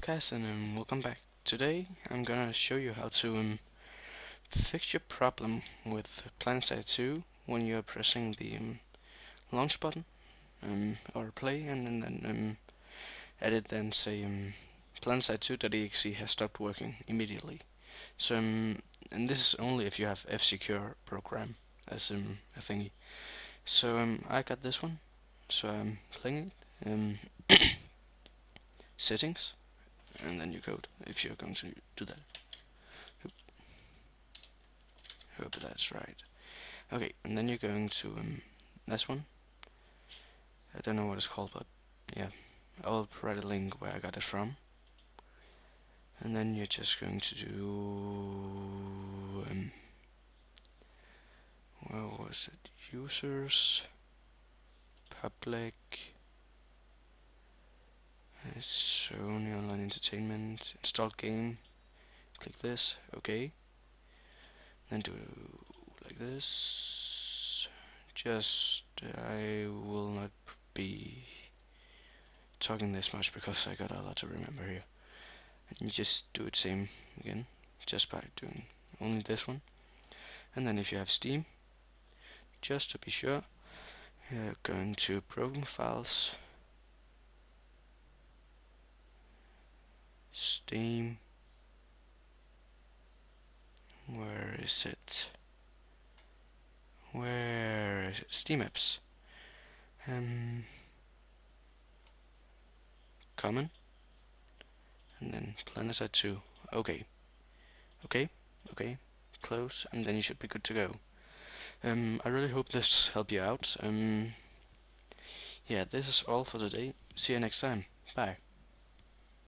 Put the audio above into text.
guys and um, welcome back. Today I'm gonna show you how to um, fix your problem with PlanetSide 2 when you're pressing the um, launch button um, or play and, and then um, edit then say um, PlanetSide 2.exe has stopped working immediately. So um, and this is only if you have F-Secure program as a thingy. So I got this one, so I'm playing it. Settings and then your code if you're going to do that. Hope that's right. Okay, and then you're going to um, this one. I don't know what it's called, but yeah, I'll write a link where I got it from. And then you're just going to do um, where was it? Users, public. Sony Online Entertainment, install game, click this, OK. Then do like this. Just, I will not be talking this much because I got a lot to remember here. And you just do it same again, just by doing only this one. And then if you have Steam, just to be sure, you're going to Program Files, Steam. Where is it? Where is it? Steam apps. Um, common. And then PlanetSide 2. Okay. Okay. Okay. Close. And then you should be good to go. Um, I really hope this helped you out. Um, yeah, this is all for today. See you next time. Bye.